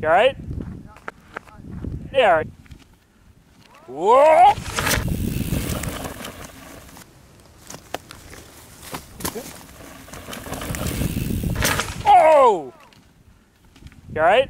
You alright? There. Whoa! Oh! You alright?